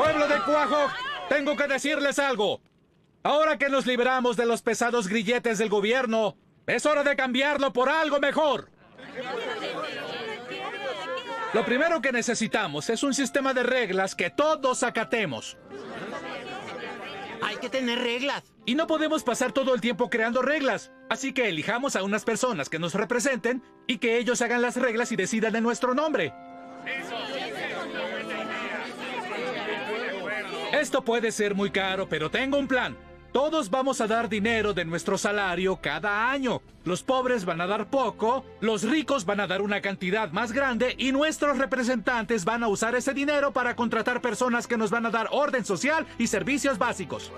Pueblo de Cuajo, tengo que decirles algo. Ahora que nos libramos de los pesados grilletes del gobierno, es hora de cambiarlo por algo mejor. Lo primero que necesitamos es un sistema de reglas que todos acatemos. Hay que tener reglas. Y no podemos pasar todo el tiempo creando reglas. Así que elijamos a unas personas que nos representen y que ellos hagan las reglas y decidan en nuestro nombre. Esto puede ser muy caro, pero tengo un plan. Todos vamos a dar dinero de nuestro salario cada año. Los pobres van a dar poco, los ricos van a dar una cantidad más grande y nuestros representantes van a usar ese dinero para contratar personas que nos van a dar orden social y servicios básicos.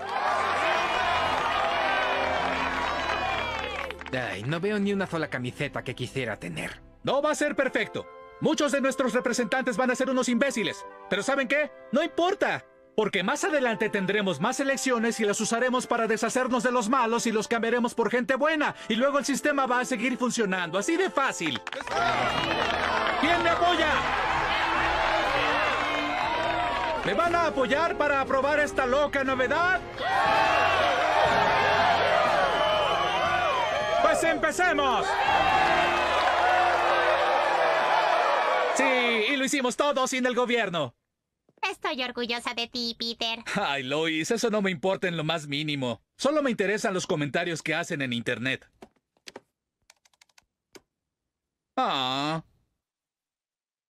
Ay, no veo ni una sola camiseta que quisiera tener. No va a ser perfecto. Muchos de nuestros representantes van a ser unos imbéciles. Pero ¿saben qué? No importa. Porque más adelante tendremos más elecciones y las usaremos para deshacernos de los malos y los cambiaremos por gente buena. Y luego el sistema va a seguir funcionando. Así de fácil. ¿Quién me apoya? ¿Me van a apoyar para aprobar esta loca novedad? Pues empecemos. Sí, y lo hicimos todo sin el gobierno. Estoy orgullosa de ti, Peter. Ay, Lois, eso no me importa en lo más mínimo. Solo me interesan los comentarios que hacen en Internet. Ah,